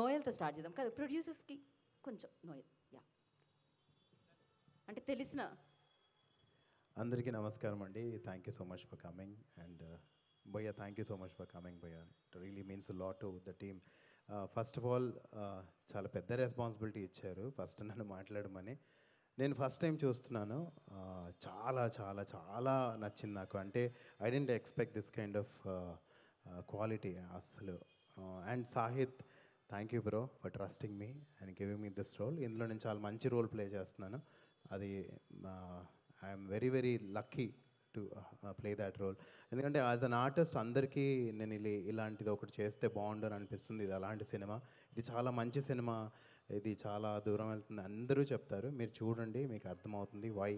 నోయల్తో start చేద్దాం. కదా ప్రొడ్యూసర్స్కి కొంచెం నోయల్ యా. అంటే తెలిసిన అందరికీ నమస్కారం అండి. Thank you so much for coming and భయ్య thank you so much for coming భయ్య. It really means lot to the team first of all చాలా పెద్ద రెస్పాన్సిబిలిటీ ఇచ్చారు. ఫస్ట్ నన్ను మాట్లాడమని. నేను ఫస్ట్ టైం చూస్తున్నాను. Uh, చాలా చాలా చాలా నచ్చింది నాకు. అంటే I didn't expect this kind of quality అస్సలు. Uh, and Sahith thank you bro for trusting me and giving me this role ఇందులో నేను చాలా మంచి రోల్ ప్లే చేస్తున్నాను. అది I'm very very lucky to play that role ఎందుకంటే as an artist అందరికీ నేను ఇలా ఇలాంటిది ఒకటి చేస్తే బాగుండు అని అనిపిస్తుంది. ఇది అలాంటి సినిమా. ఇది చాలా మంచి సినిమా. ఇది చాలా దూరం వెళ్తుంది. అందరూ చెప్తారు మీరు చూడండి మీకు అర్థమవుతుంది why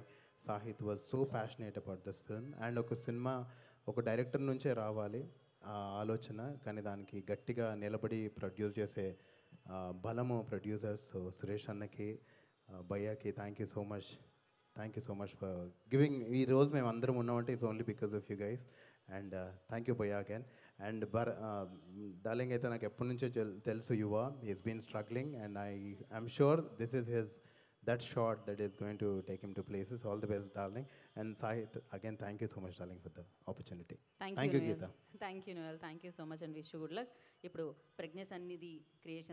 Sahith was so passionate about this film and ఒక సినిమా ఒక డైరెక్టర్ నుంచే రావాలి. ఆలోచన కానీ దానికి గట్టిగా నిలబడి ప్రొడ్యూస్ చేసే బలము ప్రొడ్యూసర్స్ సురేష్ అన్నకి భయ్యాకి thank you so much thank you so much for giving ఈ రోజు మేము అందరం ఉన్నామంటే it's only because of you guys and thank you భయ్యా అగైన్ అండ్ బర్ డార్లింగ్ అయితే నాకు ఎప్పటి నుంచో తెల్- తెలుసు యువ. Is been struggling and I I'm sure this is his that short that is going to take him to places all the best darling and Sahith again thank you so much darling for the opportunity thank you Geetha thank you Noel thank you so much and wish good luck ఇప్పుడు ప్రజ్ఞ సన్నిధి creation